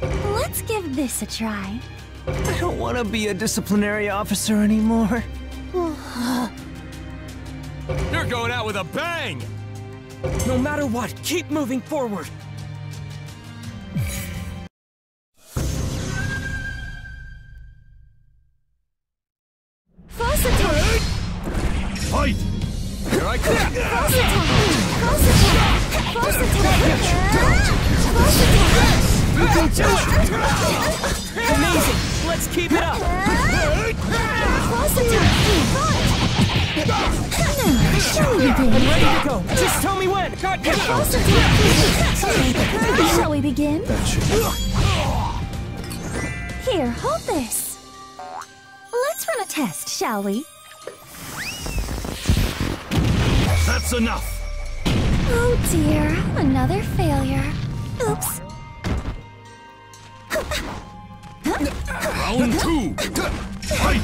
Let's give this a try. I don't want to be a disciplinary officer anymore. You're going out with a bang! No matter what, keep moving forward. False attack! Fight! Here I come! False attack! False attack! False attack! False attack! You can do it! Amazing! Let's keep it up! False attack! Now, shall we begin? I'm ready to go. Just tell me when. Got you. False attack! Shall we begin? Here, hold this. Let's run a test, shall we? That's enough! Oh dear, another failure. Oops. Round two! Fight!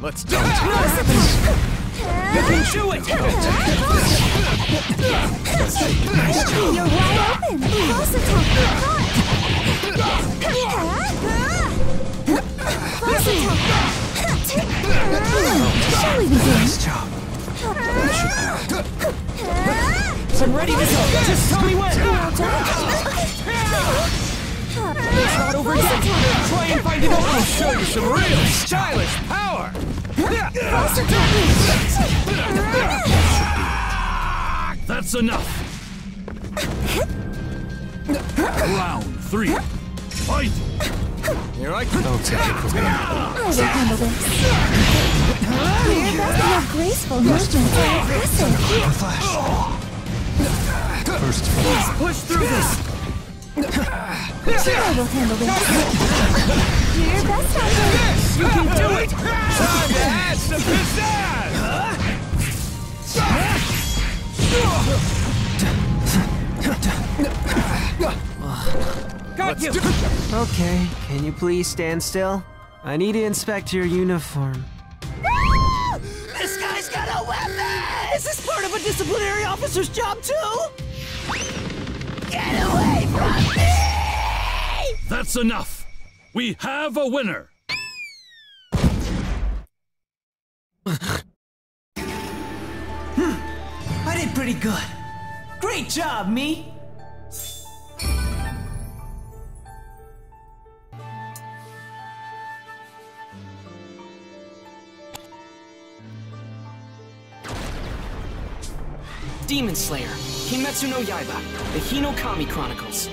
Let's do it! You can do it. You're wide open. False attack. Shall we begin? Nice job. I'm ready to go. Just tell me when. It's not over yet. Try and find it I'll show you some real stylish power! That's enough! Round three! Fight! Here I come! I'll take it from here. I will handle this. Your best have graceful movements are impressive. Flash. First flash. Push through this. I will handle this. Do your best, Hunter. You can do it. Time to add some pizzazz! Got you. Okay, can you please stand still? I need to inspect your uniform. This guy's got a weapon. Is this part of a disciplinary officer's job too? Get away from me! That's enough! We have a winner! hmm. I did pretty good. Great job, me. Demon Slayer, Kimetsu no Yaiba, the Hinokami Chronicles.